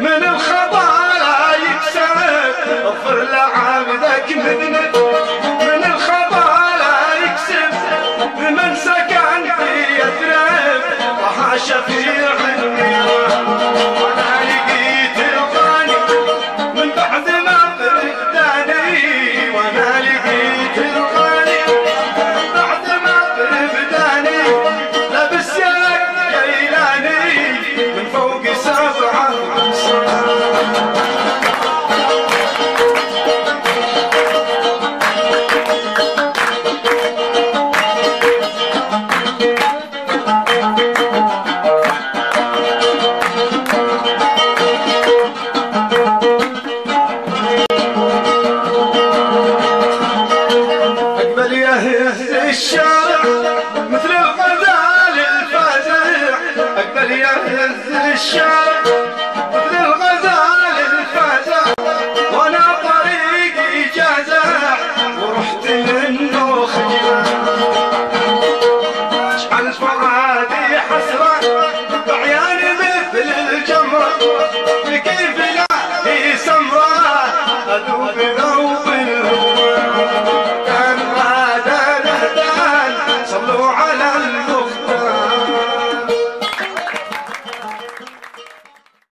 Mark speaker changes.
Speaker 1: من الخبايا يكسب اغفر لعبدك من يا الشارع مثل الغزال الفاتح اقبل يا الشارع